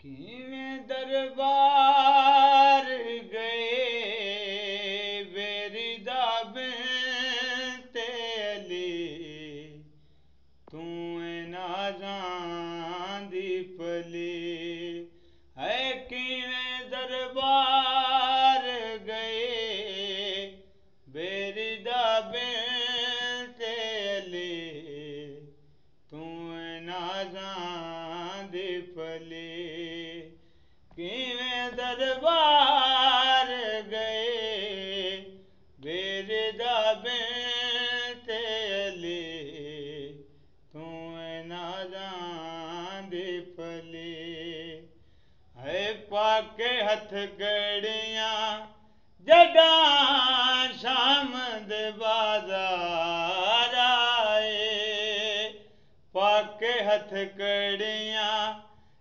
किमें दरबार गए बेरिदा तेली। तू ना जान दी फले, किवें दरबार गए, बेरदा बेते अली तू ना जाने फले। है पाके हथ गड़िया जडा शाम दे बाज़ार आए। पाके हथ कड़िया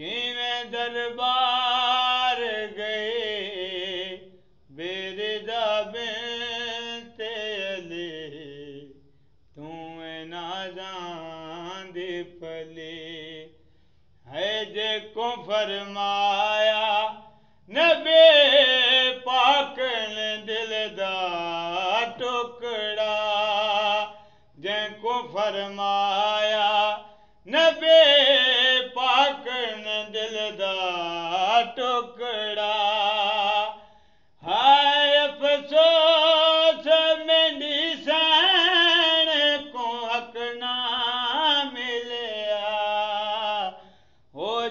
कवें दरबार गे वेर तेल? तूं ना पली अ है कुफर फरमाया नबे बे